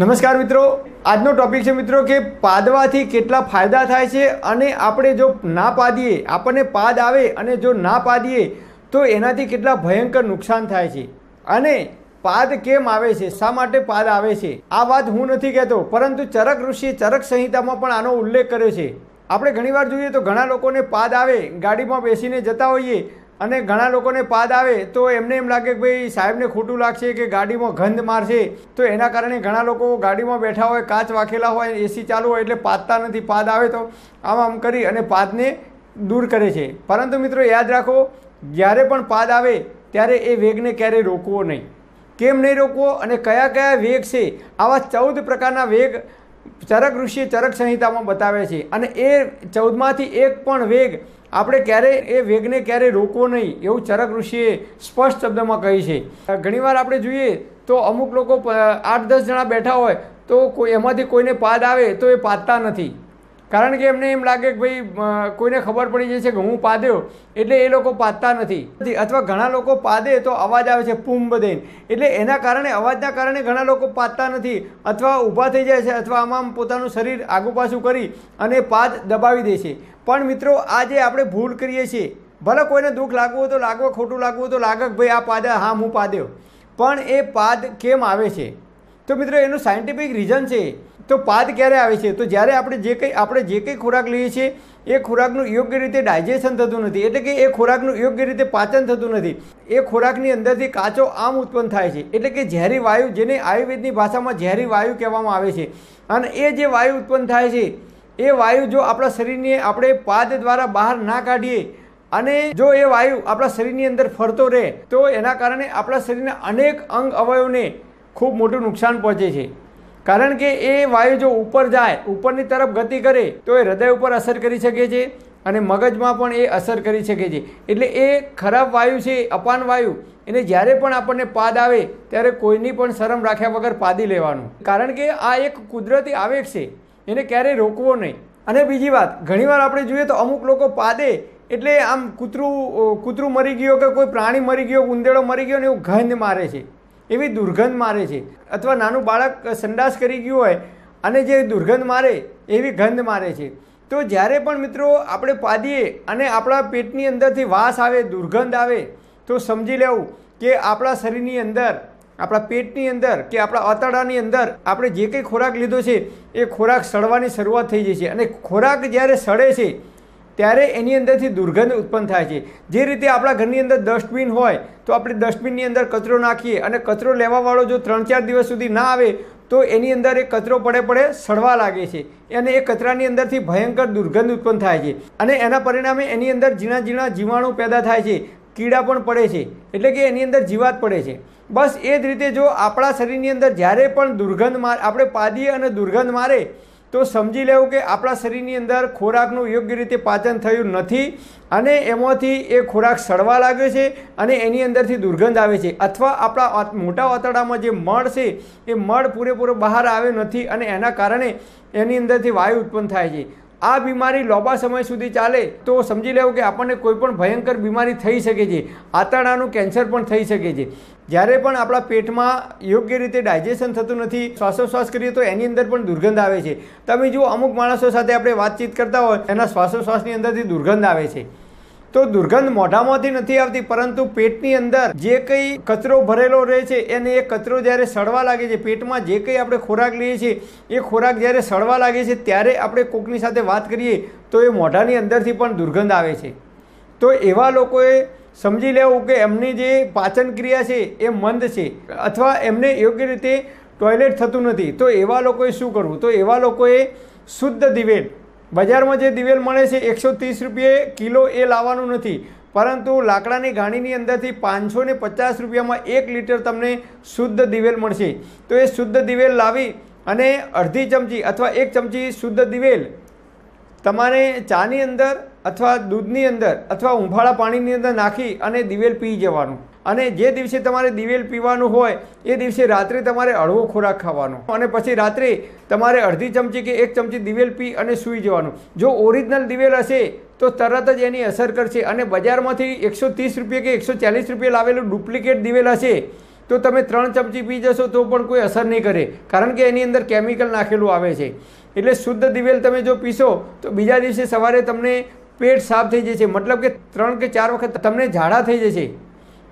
નમસ્કાર મિત્રો. આજનો ટોપિક છે મિત્રો કે પાદવાથી કેટલા ફાયદા થાય છે અને આપણે જો ના પાદીએ, આપણને પાદ આવે અને જો ના પાદીએ, તો એનાથી કેટલા ભયંકર નુકસાન થાય છે. અને પાદ કેમ આવે છે? શા માટે પાદ આવે છે? આ વાત હું નથી કહેતો, પરંતુ ચરક ઋષિએ ચરક સંહિતામાં પણ આનો ઉલ્લેખ કર્યો છે. આપણે ઘણીવાર જોઈએ તો ઘણા લોકોને પાદ આવે, ગાડીમાં બેસીને જતા હોઈએ અને ઘણા લોકોને પાદ આવે તો એમને એમ લાગે કે ભાઈ સાહેબને ખોટું લાગશે કે ગાડીમાં ગંધ મારશે. તો એના કારણે ઘણા લોકો ગાડીમાં બેઠા હોય, કાચ વાખેલા હોય એસી ચાલુ હોય એટલે પાદતા નથી, પાદ આવે તો આમ આમ કરી અને પાદને દૂર કરે છે. પરંતુ મિત્રો યાદ રાખો, જ્યારે પણ પાદ આવે ત્યારે એ વેગને ક્યારેય રોકવો નહીં. કેમ નહીં રોકવો અને કયા કયા વેગ છે? આવા ચૌદ પ્રકારના વેગ ચરક ઋષિએ ચરક સંહિતામાં બતાવે છે. અને એ ચૌદમાંથી એક પણ વેગ આપણે ક્યારેય એ વેગને ક્યારેય રોકવો નહીં એવું ચરક ઋષિએ સ્પષ્ટ શબ્દમાં કહી છે. ઘણીવાર આપણે જોઈએ તો અમુક લોકો આઠ દસ જણા બેઠા હોય તો કોઈ, એમાંથી કોઈને પાદ આવે તો એ પાદતા નથી. કારણ કે એમને એમ લાગે કે ભાઈ કોઈને ખબર પડી જાય છે કે હું પાદ્યો. એટલે એ લોકો પાદતા નથી. અથવા ઘણા લોકો પાદે તો અવાજ આવે છે પુંબ દઈને. એટલે એના કારણે, અવાજના કારણે ઘણા લોકો પાદતા નથી. અથવા ઊભા થઈ જાય છે, અથવા આમ પોતાનું શરીર આગુ પાછું કરી અને પાદ દબાવી દે છે. પણ મિત્રો, આ જે આપણે ભૂલ કરીએ છીએ, ભલે કોઈને દુઃખ લાગવું હોય તો લાગવું, ખોટું લાગવું હોય તો લાગે કે ભાઈ, આ પાદા, હા, હું પાદ્યો. પણ એ પાદ કેમ આવે છે? તો મિત્રો, એનું સાયન્ટિફિક રીઝન છે. તો પાદ ક્યારે આવે છે? તો જ્યારે આપણે જે કંઈ, આપણે જે કંઈ ખોરાક લઈએ છીએ, એ ખોરાકનું યોગ્ય રીતે ડાયજેશન થતું નથી. એટલે કે એ ખોરાકનું યોગ્ય રીતે પાચન થતું નથી. એ ખોરાકની અંદરથી કાચો આમ ઉત્પન્ન થાય છે. એટલે કે ઝેરી વાયુ, જેને આયુર્વેદની ભાષામાં ઝેરી વાયુ કહેવામાં આવે છે. અને એ જે વાયુ ઉત્પન્ન થાય છે, એ વાયુ જો આપણા શરીરને આપણે પાદ દ્વારા બહાર ના કાઢીએ અને જો એ વાયુ આપણા શરીરની અંદર ફરતો રહે, તો એના કારણે આપણા શરીરના અનેક અંગ અવયવને ખૂબ મોટું નુકસાન પહોંચે છે. કારણ કે એ વાયુ જો ઉપર જાય, ઉપરની તરફ ગતિ કરે, તો એ હૃદય ઉપર અસર કરી શકે છે અને મગજમાં પણ એ અસર કરી શકે છે. એટલે એ ખરાબ વાયુ છે, અપાન વાયુ, એને જ્યારે પણ આપણને પાદ આવે, ત્યારે કોઈની પણ શરમ રાખ્યા વગર પાદી લેવાનું. કારણ કે આ એક કુદરતી આવેગ છે, એને ક્યારેય રોકવો નહીં. અને બીજી વાત, ઘણીવાર આપણે જોઈએ તો અમુક લોકો પાદે, એટલે આમ કૂતરું કૂતરું મરી ગયો કે કોઈ પ્રાણી મરી ગયો ઉંદેડો મરી ગયો ને એવું ગંધ મારે છે. એવી દુર્ગંધ મારે છે. અથવા નાનું બાળક સંડાસ કરી ગયું હોય અને જે દુર્ગંધ મારે, એવી ગંધ મારે છે. તો જ્યારે પણ મિત્રો આપણે પાદીએ અને આપણા પેટની અંદરથી વાસ આવે, દુર્ગંધ આવે, તો સમજી લેવું કે આપણા શરીરની અંદર, આપણા પેટની અંદર કે આપણા અતાડાની અંદર આપણે જે કંઈ ખોરાક લીધો છે, એ ખોરાક સડવાની શરૂઆત થઈ જશે. અને ખોરાક જ્યારે સડે છે ત્યારે એની અંદરથી દુર્ગંધ ઉત્પન્ન થાય છે. જે રીતે આપણા ઘરની અંદર ડસ્ટબિન હોય, તો આપણે ડસ્ટબિનની અંદર કચરો નાખીએ અને કચરો લેવાવાળો જો ત્રણ ચાર દિવસ સુધી ના આવે, તો એની અંદર એ કચરો પડે પડે સડવા લાગે છે અને એ કચરાની અંદરથી ભયંકર દુર્ગંધ ઉત્પન્ન થાય છે. અને એના પરિણામે એની અંદર ઝીણા ઝીણા જીવાણુ પેદા થાય છે, કીડા પણ પડે છે, એટલે કે એની અંદર જીવાત પડે છે. બસ એ જ રીતે જો આપણા શરીરની અંદર જ્યારે પણ દુર્ગંધ મારે, આપણે પાદીએ અને દુર્ગંધ મારે તો સમજી લેવું કે આપણા શરીરની અંદર ખોરાકનું યોગ્ય રીતે પાચન થયું નથી અને એમાંથી એ ખોરાક સડવા લાગ્યો છે અને એની અંદરથી દુર્ગંધ આવે છે. અથવા આપણા મોટા આંતરડામાં જે મળ છે, એ મળ પૂરેપૂરો બહાર આવ્યો નથી અને એના કારણે એની અંદરથી વાયુ ઉત્પન્ન થાય છે. આ બીમારી લાંબા સમય સુધી ચાલે તો સમજી લેવું કે આપણને કોઈ પણ ભયંકર બીમારી થઈ શકે છે. આંતરડાનું કેન્સર પણ થઈ શકે છે. જ્યારે પણ આપણા પેટમાં યોગ્ય રીતે ડાયજેશન થતું નથી, શ્વાસોશ્વાસ કરીએ તો એની અંદર પણ દુર્ગંધ આવે છે. તમે જુઓ, અમુક માણસો સાથે આપણે વાતચીત કરતા હોય, એના શ્વાસોશ્વાસની અંદરથી દુર્ગંધ આવે છે. તો દુર્ગંધ મોઢામાંથી નથી આવતી, પરંતુ પેટની અંદર જે કંઈ કચરો ભરેલો રહે છે, એને એ કચરો જ્યારે સડવા લાગે છે, પેટમાં જે કંઈ આપણે ખોરાક લઈએ છીએ, એ ખોરાક જ્યારે સડવા લાગે છે, ત્યારે આપણે કોકની સાથે વાત કરીએ, તો એ મોઢાની અંદરથી પણ દુર્ગંધ આવે છે. તો એવા લોકોએ સમજી લેવું કે એમની જે પાચન ક્રિયા છે એ મંદ છે અથવા એમને યોગ્ય રીતે ટોયલેટ થતું નથી. તો એવા લોકોએ શું કરવું? તો એવા લોકોએ શુદ્ધ દિવેલ, બજારમાં જે દિવેલ મળે છે એકસો ત્રીસ રૂપિયે કિલો એ લાવવાનું નથી. પરંતુ લાકડાની ઘાણીની અંદરથી પાંચસો ને પચાસ રૂપિયામાં એક લીટર તમને શુદ્ધ દિવેલ મળશે. તો એ શુદ્ધ દિવેલ લાવી અને અડધી ચમચી અથવા એક ચમચી શુદ્ધ દિવેલ તમારે ચાની અંદર અથવા દૂધની અંદર અથવા ઉંભાળા પાણીની અંદર નાખી અને દિવેલ પી જવાનું. અને જે દિવસે તમારે દિવેલ પીવાનું હોય, એ દિવસે રાત્રે તમારે હળવો ખોરાક ખાવાનો. અને પછી રાત્રે તમારે અડધી ચમચી કે એક ચમચી દિવેલ પી અને સૂઈ જવાનું. જો ઓરિજિનલ દિવેલ હશે, તો તરત જ એની અસર કરશે. અને બજારમાંથી એકસો ત્રીસ રૂપિયા કે એકસો ચાલીસ રૂપિયા લાવેલું ડુપ્લિકેટ દિવેલ હશે. તો તમે ત્રણ ચમચી પી જશો તો પણ કોઈ અસર નહીં કરે. કારણ કે એની અંદર કેમિકલ નાખેલું આવે છે. એટલે શુદ્ધ દિવેલ તમે જો પીશો તો બીજા દિવસે સવારે તમને પેટ સાફ થઈ જશે. મતલબ કે ત્રણ કે ચાર વખત તમને ઝાડા થઈ જશે.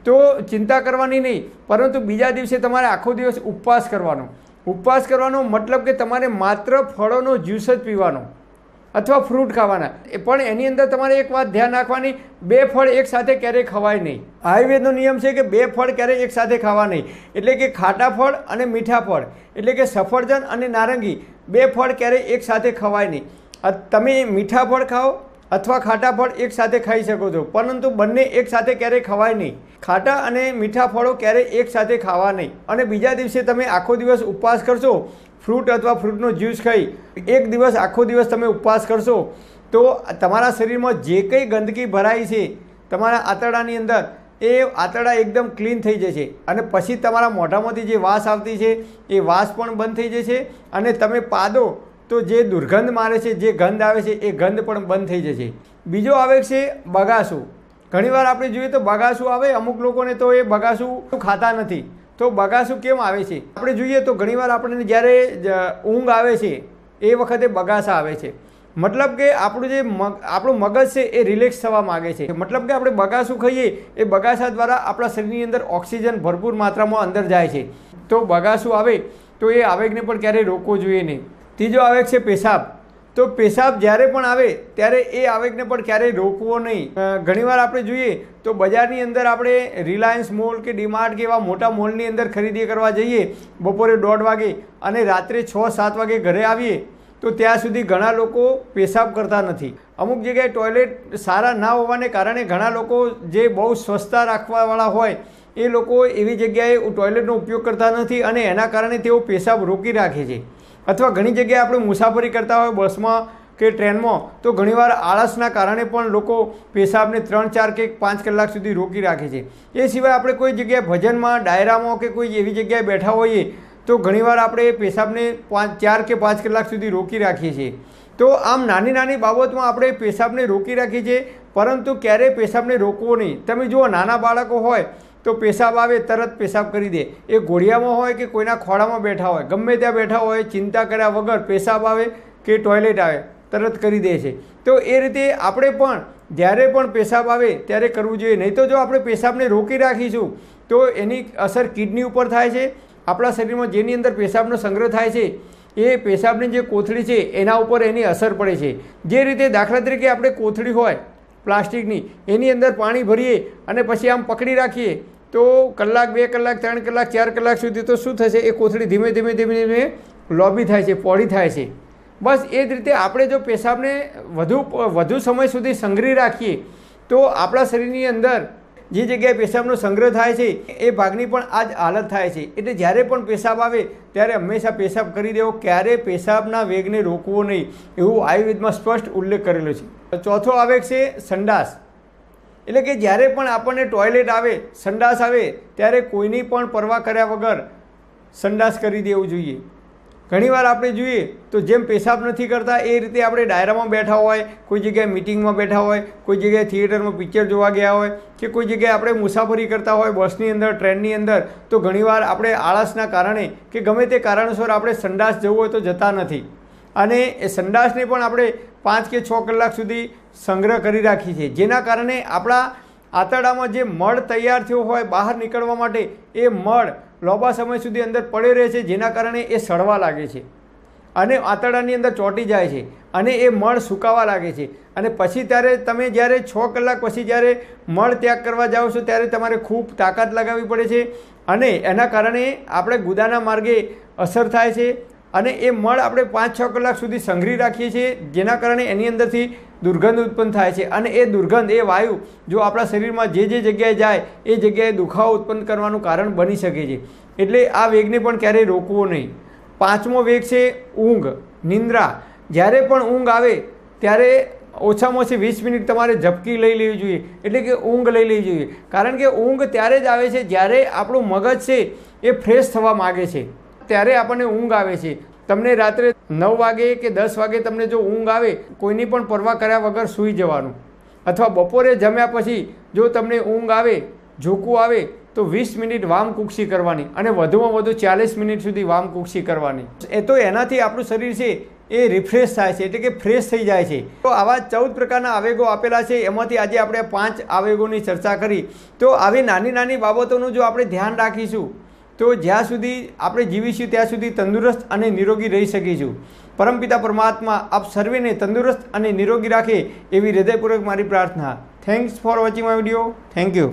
તો ચિંતા કરવાની નહીં. પરંતુ બીજા દિવસે તમારે આખો દિવસ ઉપવાસ કરવાનો. ઉપવાસ કરવાનો મતલબ કે તમારે માત્ર ફળોનો જ્યુસ જ પીવાનો. અથવા ફ્રૂટ ખાવાના. પણ એની અંદર તમારે એક વાત ધ્યાન રાખવાની, બે ફળ એક સાથે ક્યારેય ખવાય નહીં. આયુર્વેદનો નિયમ છે કે બે ફળ ક્યારેય એક સાથે ખાવા નહીં. એટલે કે ખાટા ફળ અને મીઠા ફળ. એટલે કે સફરજન અને નારંગી, બે ફળ ક્યારેય એક સાથે ખવાય નહીં. તમે મીઠા ફળ ખાઓ અથવા ખાટા ફળ એક સાથે ખાઈ શકો છો. પરંતુ બંને એક સાથે ક્યારેય ખવાય નહીં. ખાટા અને મીઠા ફળો ક્યારેય એક સાથે ખાવા નહીં. અને બીજા દિવસે તમે આખો દિવસ ઉપવાસ કરશો ફ્રૂટ અથવા ફ્રૂટનો જ્યુસ ખાઈ એક દિવસ, આખો દિવસ તમે ઉપવાસ કરશો, તો તમારા શરીરમાં જે કંઈ ગંદકી ભરાઈ છે તમારા આંતરડાની અંદર, એ આંતરડા એકદમ ક્લીન થઈ જશે. અને પછી તમારા મોઢામાંથી જે વાસ આવતી છે, એ વાસ પણ બંધ થઈ જશે. અને તમે પાદો, તો જે દુર્ગંધ મારે છે, જે ગંધ આવે છે, એ ગંધ પણ બંધ થઈ જશે. બીજો આવે છે બગાસું. ઘણીવાર આપણે જોઈએ તો બગાસું આવે, અમુક લોકોને તો એ બગાસું ખાતા નથી. તો બગાસું કેમ આવે છે? આપણે જોઈએ તો ઘણીવાર આપણને જ્યારે ઊંઘ આવે છે, એ વખતે બગાસા આવે છે. મતલબ કે આપણું જે મગ, આપણું મગજ છે, એ રિલેક્સ થવા માગે છે. મતલબ કે આપણે બગાસું ખાઈએ, એ બગાસા દ્વારા આપણા શરીરની અંદર ઓક્સિજન ભરપૂર માત્રામાં અંદર જાય છે. તો બગાસું આવે, તો એ આવેગને પણ ક્યારેય રોકવો જોઈએ નહીં. ત્રીજો આવેગ છે પેશાબ. તો પેશાબ જ્યારે પણ આવે, ત્યારે એ આવેગને પણ ક્યારેય રોકવો નહીં. ઘણીવાર આપણે જોઈએ તો બજારની અંદર આપણે રિલાયન્સ મોલ કે ડીમાર્ટ કે એવા મોટા મોલની અંદર ખરીદી કરવા જઈએ, બપોરે દોઢ વાગે અને રાત્રે છ, સાત વાગે ઘરે આવીએ, તો ત્યાં સુધી ઘણા લોકો પેશાબ કરતા નથી. અમુક જગ્યાએ ટોયલેટ સારા ના હોવાને કારણે ઘણા લોકો જે બહુ સ્વચ્છતા રાખવાવાળા હોય, એ લોકો એવી જગ્યાએ ટોયલેટનો ઉપયોગ કરતા નથી અને એના કારણે તેઓ પેશાબ રોકી રાખે છે. અથવા ઘણી જગ્યાએ આપણે મુસાફરી કરતા હોય બસમાં કે ટ્રેનમાં, તો ઘણીવાર આળસના કારણે પણ લોકો પેશાબને ત્રણ, ચાર કે પાંચ કલાક સુધી રોકી રાખે છે. એ સિવાય આપણે કોઈ જગ્યાએ ભજનમાં, ડાયરામાં કે કોઈ એવી જગ્યાએ બેઠા હોઈએ, તો ઘણીવાર આપણે પેશાબને પાંચ, ચાર કે પાંચ કલાક સુધી રોકી રાખીએ છીએ. તો આમ નાની નાની બાબતમાં આપણે પેશાબને રોકી રાખીએ છીએ, પરંતુ ક્યારેય પેશાબને રોકવો નહીં. તમે જુઓ, નાના બાળકો હોય તો પેશાબ આવે, તરત પેશાબ કરી દે. એ ઘોડિયામાં હોય કે કોઈના ખોળામાં બેઠા હોય, ગમે ત્યાં બેઠા હોય, ચિંતા કર્યા વગર પેશાબ આવે કે ટોયલેટ આવે, તરત કરી દે છે. તો એ રીતે આપણે પણ, જ્યારે પણ પેશાબ આવે, ત્યારે કરવું જોઈએ. નહીં તો જો આપણે પેશાબને રોકી રાખીશું, તો એની અસર કિડની ઉપર થાય છે. આપણા શરીરમાં જેની અંદર પેશાબનો સંગ્રહ થાય છે, એ પેશાબની જે કોથળી છે, એના ઉપર એની અસર પડે છે. જે રીતે દાખલા તરીકે આપણે કોથળી હોય, પ્લાસ્ટિકની, એની અંદર પાણી ભરીએ અને પછી આમ પકડી રાખીએ તો કલાક, બે કલાક, ત્રણ કલાક, ચાર કલાક સુધી તો શું થશે? એ કોથળી ધીમે ધીમે ધીમે ધીમે લોબી થાય છે, પોળી થાય છે. બસ એ જ રીતે આપણે જો પેશાબને વધુ વધુ સમય સુધી સંગ્રહી રાખીએ, તો આપણા શરીરની અંદર જે જગ્યાએ પેશાબનો સંગ્રહ થાય છે, એ ભાગની પણ આ જ હાલત થાય છે. એટલે જ્યારે પણ પેશાબ આવે, ત્યારે હંમેશા પેશાબ કરી દેવો. ક્યારે પેશાબના વેગને રોકવો નહીં, એવું આયુર્વેદમાં સ્પષ્ટ ઉલ્લેખ કરેલો છે. ચોથો આવેગ છે સંડાસ. એટલે કે જ્યારે પણ આપણને ટોયલેટ આવે, સંડાસ આવે, ત્યારે કોઈની પણ પરવા કર્યા વગર સંડાસ કરી દેવું જોઈએ. ઘણીવાર આપણે જોઈએ તો જેમ પેશાબ નથી કરતા, એ રીતે આપણે ડાયરામાં બેઠા હોય, કોઈ જગ્યાએ મિટિંગમાં બેઠા હોય, કોઈ જગ્યાએ થિયેટરમાં પિક્ચર જોવા ગયા હોય કે કોઈ જગ્યાએ આપણે મુસાફરી કરતા હોય બસની અંદર, ટ્રેનની અંદર, તો ઘણીવાર આપણે આળસના કારણે કે ગમે તે કારણસર આપણે સંડાસ જવું હોય તો જતા નથી. અને એ સંડાસને પણ આપણે પાંચ કે છ કલાક સુધી સંગ્રહ કરી રાખીએ છીએ. જેના કારણે આપણા આંતરડામાં જે મળ તૈયાર થયો હોય બહાર નીકળવા માટે, એ મળ લાંબા સમય સુધી અંદર પડ્યો રહે છે, જેના કારણે એ સડવા લાગે છે. અને આંતરડાની અંદર ચોંટી જાય છે અને એ મળ સુકાવા લાગે છે. અને પછી ત્યારે તમે જ્યારે છ કલાક પછી જ્યારે મળ ત્યાગ કરવા જાઓ છો, ત્યારે તમારે ખૂબ તાકાત લગાવવી પડે છે. અને એના કારણે આપણે ગુદાના માર્ગે અસર થાય છે. અને એ મળ આપણે પાંચ છ કલાક સુધી સંઘરી રાખીએ છીએ, જેના કારણે એની અંદરથી દુર્ગંધ ઉત્પન્ન થાય છે. અને એ દુર્ગંધ, એ વાયુ જો આપણા શરીરમાં જે જે જગ્યાએ જાય, એ જગ્યાએ દુખાવો ઉત્પન્ન કરવાનું કારણ બની શકે છે. એટલે આ વેગને પણ ક્યારેય રોકવો નહીં. પાંચમો વેગ છે ઊંઘ, નિંદ્રા. જ્યારે પણ ઊંઘ આવે, ત્યારે ઓછામાં ઓછી વીસ મિનિટ તમારે ઝપકી લઈ લેવી જોઈએ. એટલે કે ઊંઘ લઈ લેવી જોઈએ. કારણ કે ઊંઘ ત્યારે જ આવે છે જ્યારે આપણું મગજ છે એ ફ્રેશ થવા માગે છે. ત્યારે આપણને ઊંઘ આવે છે. તમને રાત્રે નવ વાગે કે દસ વાગે તમને જો ઊંઘ આવે, કોઈની પણ પરવા કર્યા વગર સૂઈ જવાનું. અથવા બપોરે જમ્યા પછી જો તમને ઊંઘ આવે ઝોકું આવે, તો વીસ મિનિટ વામ કુક્ષી કરવાની અને વધુમાં વધુ ચાલીસ મિનિટ સુધી વામ કુક્ષી કરવાની. એ તો એનાથી આપણું શરીર છે, એ રિફ્રેશ થાય છે, એટલે કે ફ્રેશ થઈ જાય છે. તો આવા ચૌદ પ્રકારના આવેગો આપેલા છે, એમાંથી આજે આપણે પાંચ આવેગોની ચર્ચા કરી. તો આવી નાની નાની બાબતોનું જો આપણે ધ્યાન રાખીશું તો જ્યાં સુધી આપણે જીવીશું ત્યાં સુધી તંદુરસ્ત અને નિરોગી રહી શકીશું. પરમપિતા પરમાત્મા, આપ સર્વેને તંદુરસ્ત અને નિરોગી રાખે એવી હૃદયપૂર્વક મારી પ્રાર્થના. Thanks for watching my video thank you